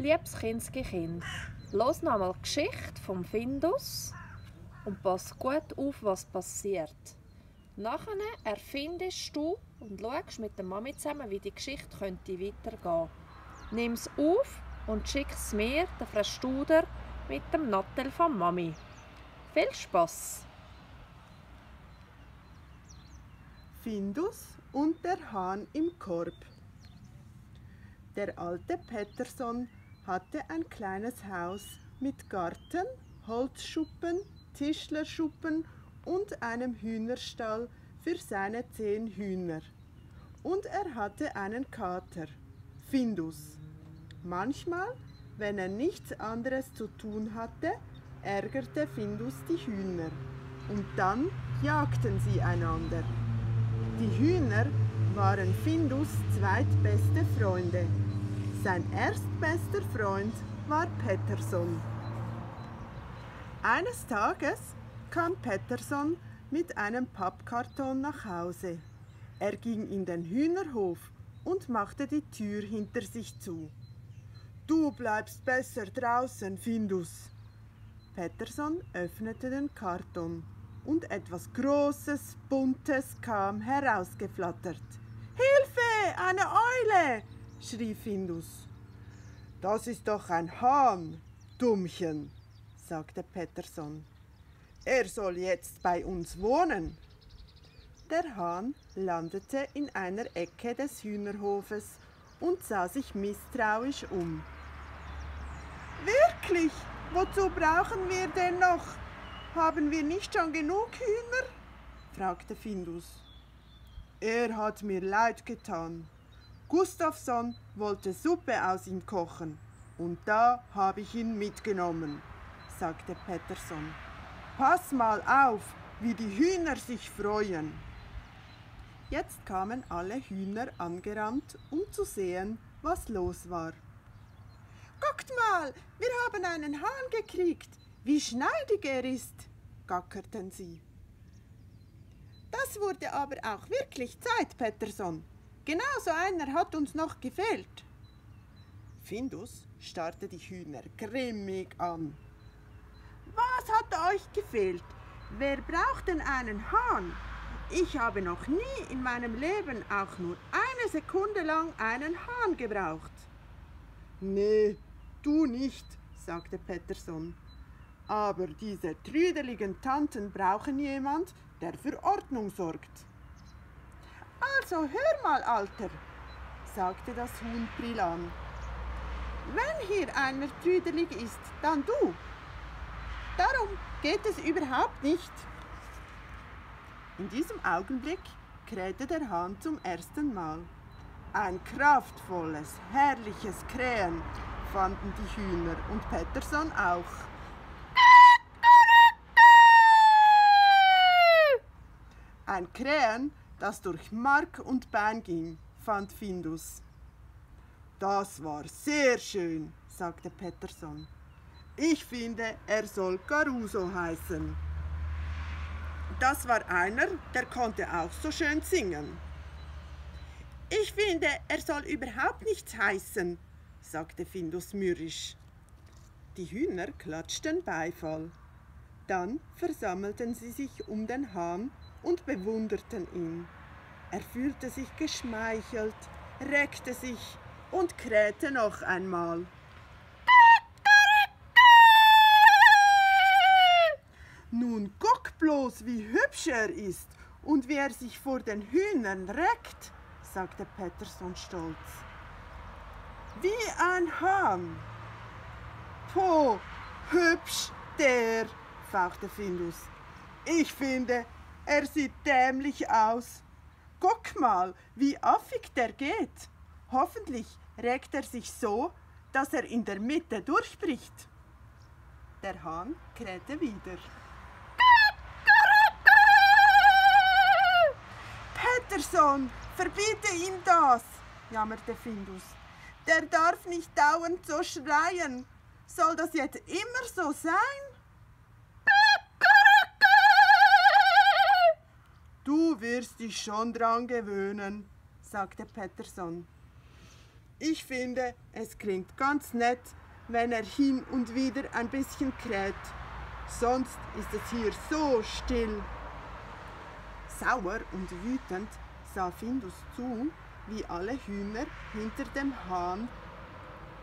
Liebes Kindskind, los einmal die Geschichte vom Findus und pass gut auf, was passiert. Nachher erfindest du und schaust mit der Mami zusammen, wie die Geschichte könnte weitergehen. Nimm es auf und schick es mir, der Frau Studer, mit dem Nattel von Mami. Viel Spaß! Findus und der Hahn im Korb. Der alte Pettersson hatte ein kleines Haus mit Garten, Holzschuppen, Tischlerschuppen und einem Hühnerstall für seine zehn Hühner. Und er hatte einen Kater, Findus. Manchmal, wenn er nichts anderes zu tun hatte, ärgerte Findus die Hühner. Und dann jagten sie einander. Die Hühner waren Findus zweitbeste Freunde. Sein erstbester Freund war Pettersson. Eines Tages kam Pettersson mit einem Pappkarton nach Hause. Er ging in den Hühnerhof und machte die Tür hinter sich zu. Du bleibst besser draußen, Findus. Pettersson öffnete den Karton und etwas Großes, Buntes kam herausgeflattert. Hilfe, eine Eule! Schrie Findus. Das ist doch ein Hahn, Dummchen, sagte Pettersson. Er soll jetzt bei uns wohnen. Der Hahn landete in einer Ecke des Hühnerhofes und sah sich misstrauisch um. Wirklich? Wozu brauchen wir denn noch? Haben wir nicht schon genug Hühner? fragte Findus. Er hat mir leid getan, Gustavsson wollte Suppe aus ihm kochen und da habe ich ihn mitgenommen, sagte Pettersson. Pass mal auf, wie die Hühner sich freuen. Jetzt kamen alle Hühner angerannt, um zu sehen, was los war. Guckt mal, wir haben einen Hahn gekriegt. Wie schneidig er ist, gackerten sie. Das wurde aber auch wirklich Zeit, Pettersson, Genau so einer hat uns noch gefehlt. Findus starrte die Hühner grimmig an. Was hat euch gefehlt? Wer braucht denn einen Hahn? Ich habe noch nie in meinem Leben auch nur eine Sekunde lang einen Hahn gebraucht. Nee, du nicht, sagte Pettersson. Aber diese trüdeligen Tanten brauchen jemand, der für Ordnung sorgt. Also hör mal, Alter, sagte das Huhn Brillan. Wenn hier einer trüdelig ist, dann du. Darum geht es überhaupt nicht. In diesem Augenblick krähte der Hahn zum ersten Mal. Ein kraftvolles, herrliches Krähen fanden die Hühner und Pettersson auch. Ein Krähen das durch Mark und Bein ging, fand Findus. Das war sehr schön, sagte Pettersson. Ich finde, er soll Caruso heißen. Das war einer, der konnte auch so schön singen. Ich finde, er soll überhaupt nichts heißen, sagte Findus mürrisch. Die Hühner klatschten Beifall. Dann versammelten sie sich um den Hahn und bewunderten ihn. Er fühlte sich geschmeichelt, reckte sich und krähte noch einmal. Nun guck bloß, wie hübsch er ist und wie er sich vor den Hühnern reckt, sagte Pettersson stolz. Wie ein Hahn. Po, hübsch der, fauchte Findus. Ich finde, er sieht dämlich aus. Guck mal, wie affig der geht. Hoffentlich regt er sich so, dass er in der Mitte durchbricht. Der Hahn krähte wieder. Pettersson, verbiete ihm das, jammerte Findus. Der darf nicht dauernd so schreien. Soll das jetzt immer so sein? Du wirst dich schon dran gewöhnen, sagte Pettersson. Ich finde, es klingt ganz nett, wenn er hin und wieder ein bisschen kräht. Sonst ist es hier so still. Sauer und wütend sah Findus zu, wie alle Hühner hinter dem Hahn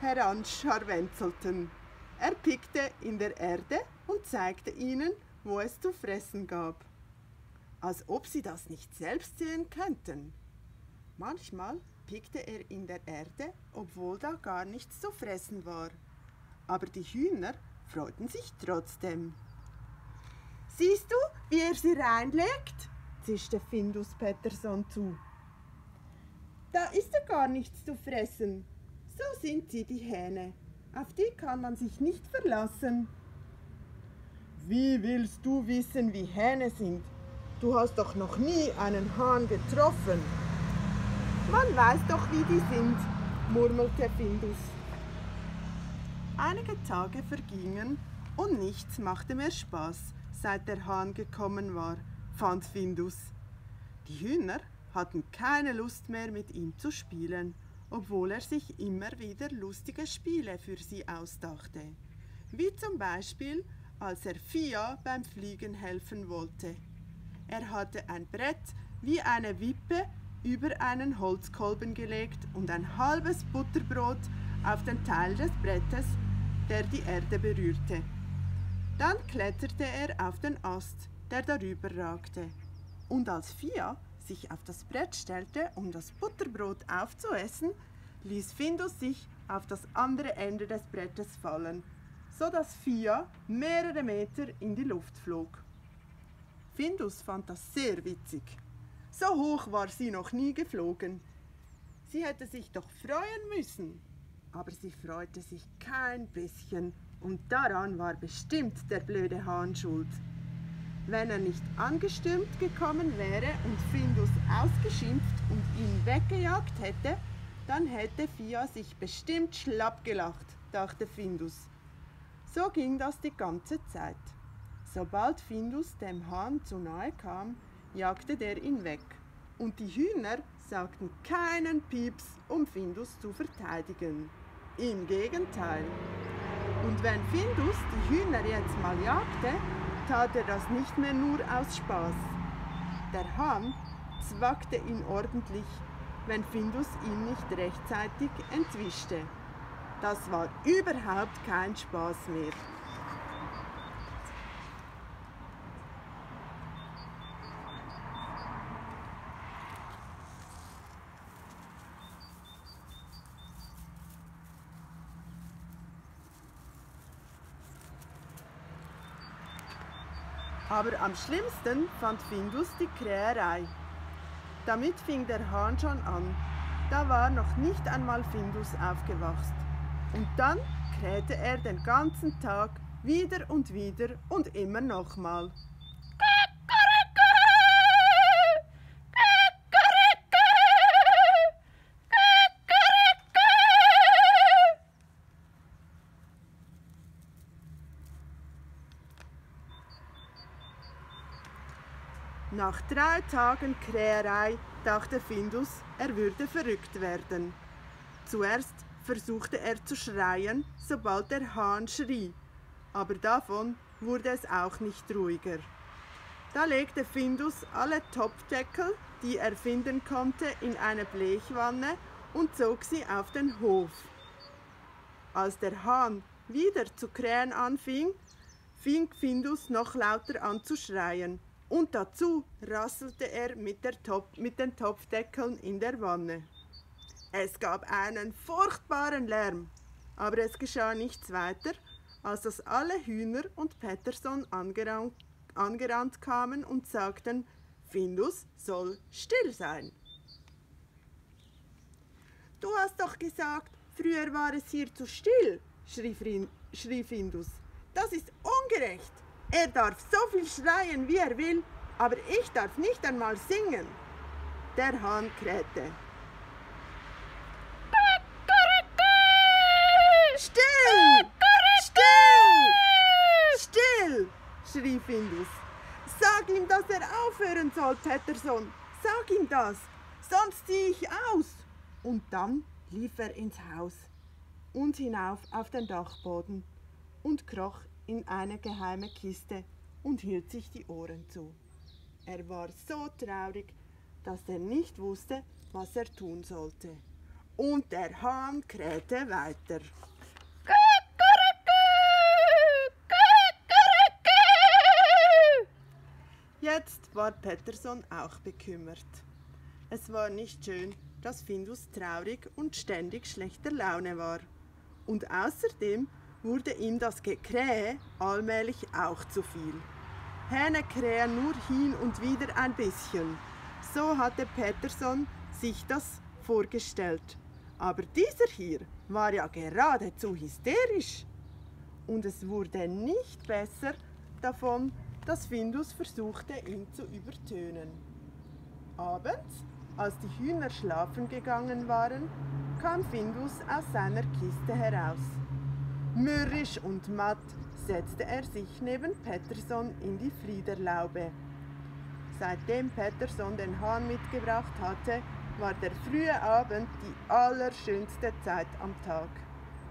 heranscharwenzelten. Er pickte in der Erde und zeigte ihnen, wo es zu fressen gab. Als ob sie das nicht selbst sehen könnten. Manchmal pickte er in der Erde, obwohl da gar nichts zu fressen war. Aber die Hühner freuten sich trotzdem. Siehst du, wie er sie reinlegt? zischte Findus Pettersson zu. Da ist ja gar nichts zu fressen. So sind sie, die Hähne. Auf die kann man sich nicht verlassen. Wie willst du wissen, wie Hähne sind? Du hast doch noch nie einen Hahn getroffen. Man weiß doch, wie die sind, murmelte Findus. Einige Tage vergingen und nichts machte mehr Spaß, seit der Hahn gekommen war fand Findus. Die Hühner hatten keine Lust mehr mit ihm zu spielen, obwohl er sich immer wieder lustige Spiele für sie ausdachte. Wie zum Beispiel, als er Fia beim Fliegen helfen wollte. Er hatte ein Brett wie eine Wippe über einen Holzkolben gelegt und ein halbes Butterbrot auf den Teil des Brettes, der die Erde berührte. Dann kletterte er auf den Ast, der darüber ragte. Und als Fia sich auf das Brett stellte, um das Butterbrot aufzuessen, ließ Findus sich auf das andere Ende des Brettes fallen, so dass Fia mehrere Meter in die Luft flog. Findus fand das sehr witzig. So hoch war sie noch nie geflogen. Sie hätte sich doch freuen müssen. Aber sie freute sich kein bisschen, und daran war bestimmt der blöde Hahn schuld. Wenn er nicht angestürmt gekommen wäre und Findus ausgeschimpft und ihn weggejagt hätte, dann hätte Fia sich bestimmt schlapp gelacht, dachte Findus. So ging das die ganze Zeit. Sobald Findus dem Hahn zu nahe kam, jagte der ihn weg. Und die Hühner sagten keinen Pieps, um Findus zu verteidigen. Im Gegenteil. Und wenn Findus die Hühner jetzt mal jagte, tat er das nicht mehr nur aus Spaß. Der Hahn zwackte ihn ordentlich, wenn Findus ihn nicht rechtzeitig entwischte. Das war überhaupt kein Spaß mehr. Aber am schlimmsten fand Findus die Kräherei. Damit fing der Hahn schon an. Da war noch nicht einmal Findus aufgewacht. Und dann krähte er den ganzen Tag wieder und wieder und immer nochmal. Nach drei Tagen Kräherei dachte Findus, er würde verrückt werden. Zuerst versuchte er zu schreien, sobald der Hahn schrie, aber davon wurde es auch nicht ruhiger. Da legte Findus alle Topfdeckel, die er finden konnte, in eine Blechwanne und zog sie auf den Hof. Als der Hahn wieder zu krähen anfing, fing Findus noch lauter an zu schreien und dazu rasselte er mit, Top, mit den Topfdeckeln in der Wanne. Es gab einen furchtbaren Lärm, aber es geschah nichts weiter, als dass alle Hühner und Pettersson angerannt, angerannt kamen und sagten, Findus soll still sein. Du hast doch gesagt, früher war es hier zu still, schrie, schrie Findus. Das ist ungerecht. Er darf so viel schreien, wie er will, aber ich darf nicht einmal singen. Der Hahn krähte. Still! Still! Still! schrie Findus. Sag ihm, dass er aufhören soll, Pettersson. Sag ihm das, sonst zieh ich aus. Und dann lief er ins Haus und hinauf auf den Dachboden und kroch in eine geheime Kiste und hielt sich die Ohren zu. Er war so traurig, dass er nicht wusste, was er tun sollte. Und der Hahn krähte weiter. Jetzt war Pettersson auch bekümmert. Es war nicht schön, dass Findus traurig und ständig schlechter Laune war. Und außerdem wurde ihm das Gekrähe allmählich auch zu viel. Hähne krähen nur hin und wieder ein bisschen. So hatte Pettersson sich das vorgestellt. Aber dieser hier war ja geradezu hysterisch. Und es wurde nicht besser davon, dass Findus versuchte, ihn zu übertönen. Abends, als die Hühner schlafen gegangen waren, kam Findus aus seiner Kiste heraus. Mürrisch und matt setzte er sich neben Pettersson in die Fliederlaube. Seitdem Pettersson den Hahn mitgebracht hatte, war der frühe Abend die allerschönste Zeit am Tag.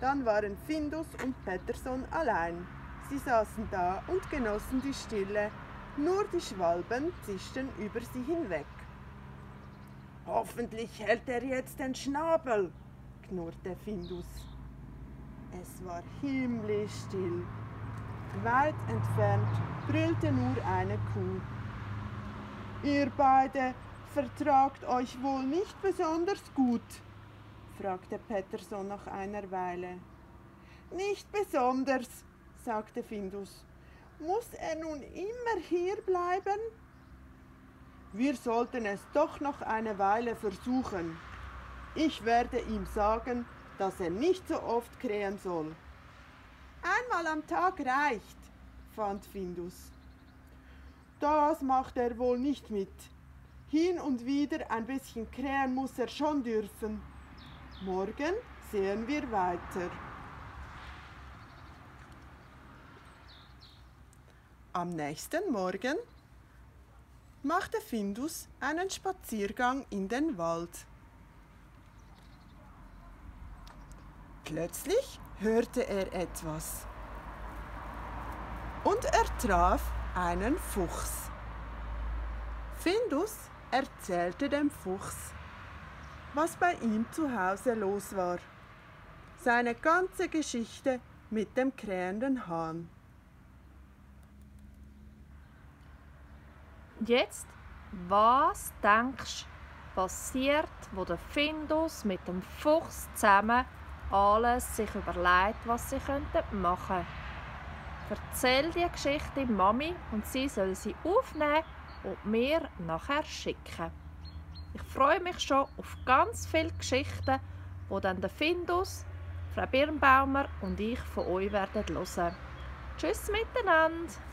Dann waren Findus und Pettersson allein. Sie saßen da und genossen die Stille, nur die Schwalben zischten über sie hinweg. Hoffentlich hält er jetzt den Schnabel, knurrte Findus. Es war himmlisch still. Weit entfernt brüllte nur eine Kuh. Ihr beide vertragt euch wohl nicht besonders gut? fragte Pettersson nach einer Weile. Nicht besonders, sagte Findus. Muss er nun immer hier bleiben? Wir sollten es doch noch eine Weile versuchen. Ich werde ihm sagen, dass er nicht so oft krähen soll. Einmal am Tag reicht, fand Findus. Das macht er wohl nicht mit. Hin und wieder ein bisschen krähen muss er schon dürfen. Morgen sehen wir weiter. Am nächsten Morgen machte Findus einen Spaziergang in den Wald. Plötzlich hörte er etwas und er traf einen Fuchs. Findus erzählte dem Fuchs, was bei ihm zu Hause los war. Seine ganze Geschichte mit dem krähenden Hahn. Jetzt, was denkst du, passiert, wo der Findus mit dem Fuchs zusammen alles sich überlegt, was sie könnten machen Erzähl die Geschichte Mami und sie soll sie aufnehmen und mir nachher schicken. Ich freue mich schon auf ganz viele Geschichten, wo dann der Findus, Frau Birnbaumer und ich von euch werden hören. Tschüss miteinander!